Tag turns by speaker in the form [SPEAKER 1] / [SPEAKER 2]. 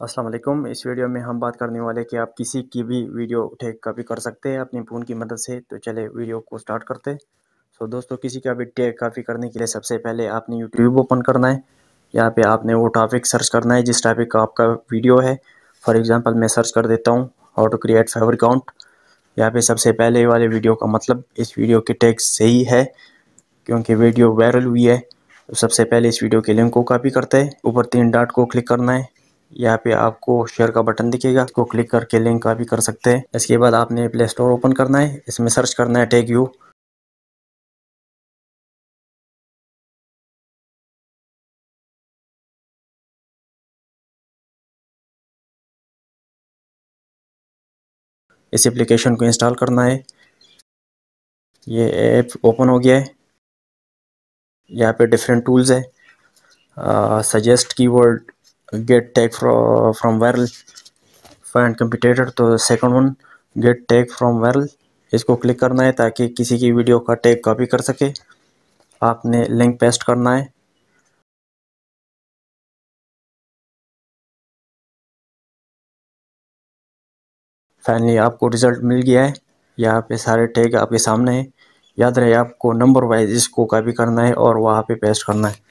[SPEAKER 1] वालेकुम। इस वीडियो में हम बात करने वाले कि आप किसी की भी वीडियो टेक कॉपी कर सकते हैं अपनी फ़ोन की मदद से। तो चले वीडियो को स्टार्ट करते सो दोस्तों, किसी का भी टेक कॉपी करने के लिए सबसे पहले आपने यूट्यूब ओपन करना है। यहाँ पे आपने वो टॉपिक सर्च करना है जिस टॉपिक का आपका वीडियो है। फॉर एग्ज़ाम्पल मैं सर्च कर देता हूँ how to create Fiverr account यहाँ पे सबसे पहले वाले वीडियो का मतलब इस वीडियो के टैग सही है क्योंकि वीडियो वायरल हुई है। तो सबसे पहले इस वीडियो के लिंक को कॉपी करते हैं। ऊपर तीन डॉट को क्लिक करना है। यहाँ पे आपको शेयर का बटन दिखेगा, इसको क्लिक करके लिंक का भी कर सकते हैं। इसके बाद आपने प्ले स्टोर ओपन करना है, इसमें सर्च करना है टेक यू इस एप्लीकेशन को इंस्टॉल करना है। ये ऐप ओपन हो गया है। यहाँ पे डिफरेंट टूल्स है। Suggest keyword get tag from viral find competitor तो second one get tag from viral इसको क्लिक करना है ताकि किसी की वीडियो का टैग कॉपी कर सके। आपने लिंक पेस्ट करना है। फाइनली आपको रिज़ल्ट मिल गया है। यहाँ पे सारे टैग आपके सामने हैं। याद रहे, आपको नंबर वाइज इसको कॉपी करना है और वहाँ पे पेस्ट करना है।